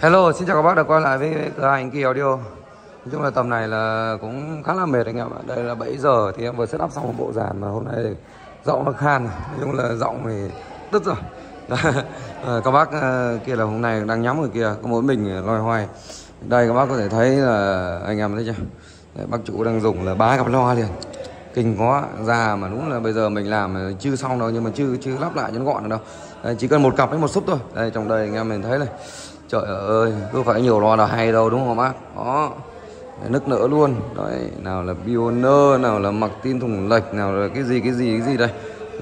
Hello, xin chào các bác đã quay lại với cửa hàng Kia Audio. Nói chung là tầm này là cũng khá là mệt anh em ạ. Đây là 7 giờ thì em vừa set up xong một bộ dàn mà hôm nay giọng nó khan. Nói chung là giọng thì đứt rồi. À, Các bác ờ, kia là hôm nay đang nhắm ở kia Có mỗi mình ờ, loay hoay. Đây các bác có thể thấy là anh em thấy chưa? Đấy, Bác chủ đang dùng là ba cặp loa liền. Kinh quá già mà đúng là bây giờ mình làm chưa xong đâu Nhưng mà chưa chưa lắp lại cho nó gọn được đâu. Đấy, Chỉ cần một cặp với một súp thôi. Đây trong đây anh em mình thấy này. Trời ơi, cứ phải nhiều loa là hay đâu đúng không bác? Đó, nức nỡ luôn. Đấy, nào là Pioneer, nào là mặc tin thùng lệch, nào là cái gì cái gì cái gì đây.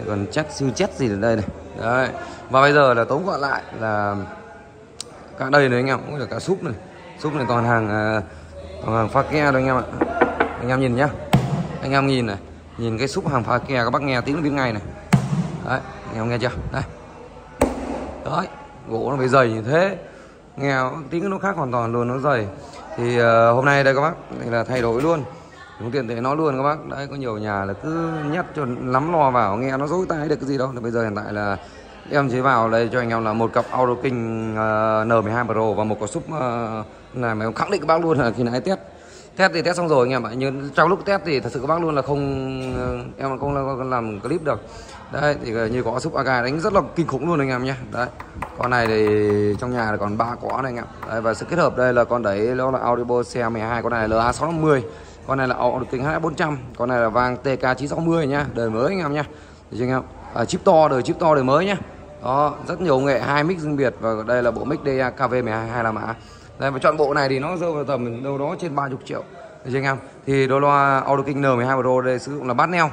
Còn chắc siêu chết gì ở đây này. Đấy. Và bây giờ là tống gọn lại là cả đây này anh em, cũng là cả súp này. Súp này toàn hàng à, toàn hàng pha ke thôi anh em ạ. Anh em nhìn nhá. Anh em nhìn này, nhìn cái súp hàng pha ke các bác nghe tiếng biết ngay này. Đấy, anh em nghe chưa? Đây. Đấy, gỗ nó bị dày như thế nghèo tính nó khác hoàn toàn luôn nó dày. Thì uh, hôm nay đây các bác thì là thay đổi luôn. Đúng tiện để nó luôn các bác. Đấy có nhiều nhà là cứ nhét cho lắm lo vào nghe nó dối tai được cái gì đâu. Thì bây giờ hiện tại là em chế vào đây cho anh em là một cặp Auto King ờ, uh, N12 Pro và một cặp súp uh, ờ, này mà em khẳng định các bác luôn là khi nãy test test thì test xong rồi anh em ạ. Nhưng trong lúc test thì thật sự các bác luôn là không ờ, em không làm clip được. Đấy thì như có súp aga đánh rất là kinh khủng luôn anh em nhé. Đấy con này thì trong nhà là còn ba quả này anh em. Đấy, và sự kết hợp đây là con đấy nó là Audible xe 12 con này là LA650 con này là kính King H400 con này là vàng TK960 nhá đời mới anh em nhá. Thì anh em? À, chip to đời chip to đời mới nhá. Đó rất nhiều nghệ hai mic riêng biệt và đây là bộ mic DKV12 hai là mã đây và chọn bộ này thì nó rơi vào tầm đâu đó trên 30 triệu. Được chưa anh em. Thì đôi loa Audio King N12 Pro đây, sử dụng là bát neo.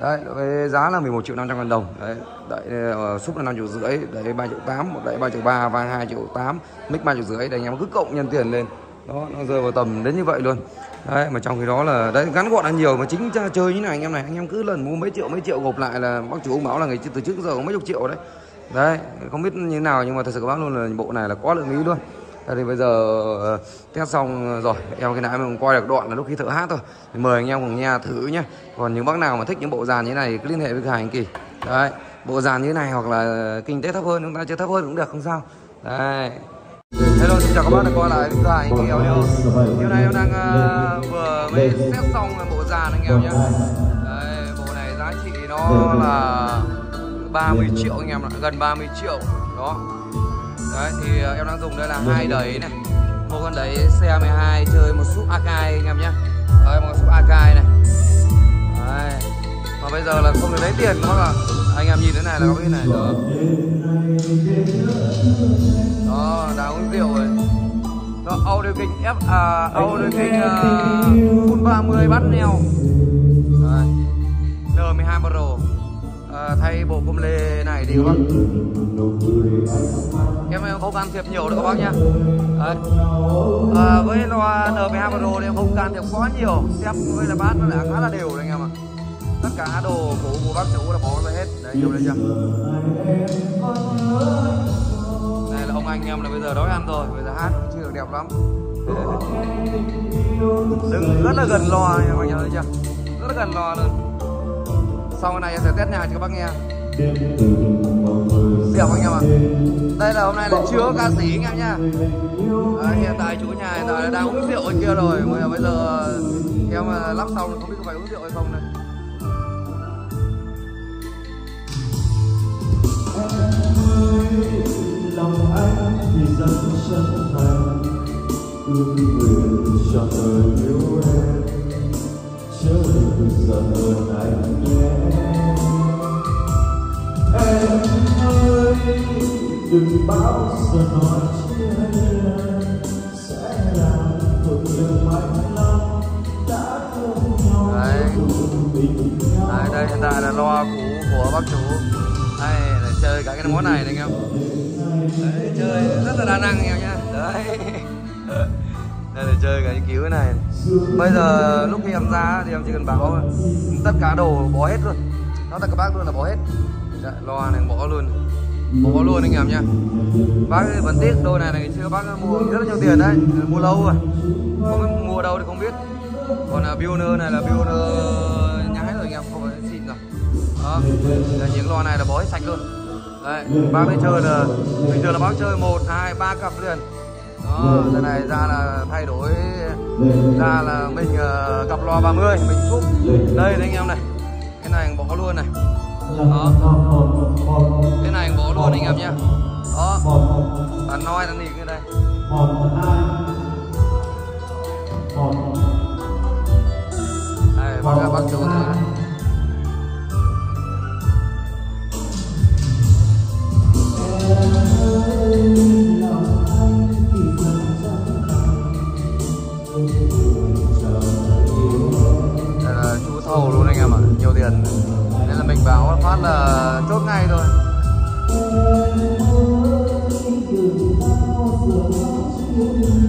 Đấy, với giá là 11 triệu 500 ngàn đồng. Đấy đẩy ờ, ờ, súp là 5 triệu rưỡi đấy 3 triệu 8 một đẩy 3 triệu 3 và 2 triệu 8 mic 3 triệu rưỡi. Đấy, anh em cứ cộng nhân tiền lên. Đó, nó rơi vào tầm đến như vậy luôn. Đấy, mà trong khi đó là, đấy gắn gọn là nhiều, mà chính chơi như này anh em này, anh em cứ lần mua mấy triệu mấy triệu gộp lại là bác chủ ông bảo là ngày từ trước giờ có mấy chục triệu đấy. Đấy, không biết như thế nào nhưng mà thật sự các bác luôn là bộ này là quá lượng ý luôn. Thế thì bây giờ ờ, test xong rồi em cái nãy mình quay được đoạn là lúc khi thợ hát thôi. Thì mời anh em cùng nghe thử nhé còn những bác nào mà thích những bộ dàn như này cứ liên hệ với cửa hàng kỳ. Đấy bộ dàn như này hoặc là kinh tế thấp hơn chúng ta chưa thấp hơn cũng được không sao. Đấy. Hello xin chào các bác đã quay lại với cửa hàng kỳ audio. Hôm nay em đang uh, vừa mới test xong bộ dàn anh em nhé Đấy, bộ này giá trị nó là 30 triệu anh em ạ, gần 30 triệu. Đó đấy thì ờ, em đang dùng đây là hai đẩy này. Một con đẩy CA12 chơi một súp AK anh em nhé đấy một súp AK này. Đấy. Mà bây giờ là không được lấy tiền các bạn anh em nhìn thế này là có biết này. Đó, đó đã uống rượu rồi. Đó audio king F à, audio king uh, full 30 bắt neo. Đấy. N12 Pro. à, thay bộ cung lê này thì các bác em không can thiệp nhiều đâu các bác nhá. À, À, với loa N12 Pro thì em không can thiệp quá nhiều. Xem với là bát nó đã khá là đều rồi anh em ạ. Tất cả đồ cũ của bác chủ là bỏ ra hết. Đấy nhiều đấy chưa? Này là ông anh em là bây giờ đói ăn rồi bây giờ hát cũng chưa được đẹp lắm. Đứng rất là gần loa anh em thấy chưa? Rất là gần loa luôn sau cái này em sẽ test nhà cho các bác nghe. Đẹp anh em ạ. Đây là hôm nay là chưa ca sĩ anh em nhá à, hiện tại chú nhà hiện tại đang uống rượu ở kia rồi. Bây giờ bây giờ em ờ, lắp xong không biết có phải uống rượu hay không này lòng anh thì rất chân thành ước nguyện cho đời yêu em. Chớ đừng giận đừng bao giờ nói chia sẽ làm tổn thương mạnh lòng đã cùng nhau. Đấy. đấy đây hiện tại là loa cũ của bác chủ. Đây là chơi cả cái món này này anh em. Đấy, chơi rất là đa năng anh em nhá. Đấy. Đây là chơi cái cứu cái này. Bây giờ lúc khi em ra thì em chỉ cần bảo tất cả đồ bỏ hết luôn. Nó tất cả bác luôn là bỏ hết. Dạ, loa này bỏ luôn bỏ luôn anh em nhé bác vẫn tiếc đôi này này xưa bác mua rất là nhiều tiền đấy. Mua lâu rồi không biết mua đâu thì không biết. Còn là builder này là builder nhái rồi anh em không phải xịn rồi đó là những lò này là bói hết sạch luôn. Đấy bác đi chơi là bình thường là bác chơi một hai ba cặp liền. Đó cái này ra là thay đổi ra là mình uh, cặp loa 30 mình xúc. Đây đấy anh em này. Cái này bỏ luôn này đó cái này anh bỏ luôn anh em nhé đó. Bạn noi đàn nỉ như đây đây bác bác chủ này.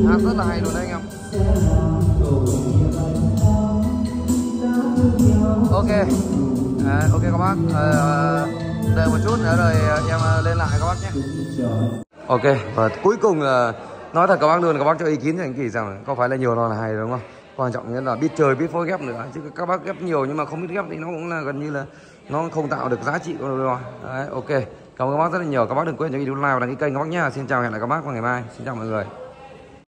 Hát rất là hay luôn đấy anh em. Ok. À, ok các bác. À, đợi một chút nữa rồi ờ, em lên lại các bác nhé. Ok và cuối cùng là nói thật các bác luôn các bác cho ý kiến cho anh kỳ rằng có phải là nhiều lo là hay đúng không? Quan trọng nhất là biết chơi biết phối ghép nữa chứ các bác ghép nhiều nhưng mà không biết ghép thì nó cũng là gần như là nó không tạo được giá trị của nó rồi. Đấy ok cảm ơn các bác rất là nhiều. Các bác đừng quên nhấn like và đăng ký kênh các bác nhé xin chào hẹn lại các bác vào ngày mai. Xin chào mọi người.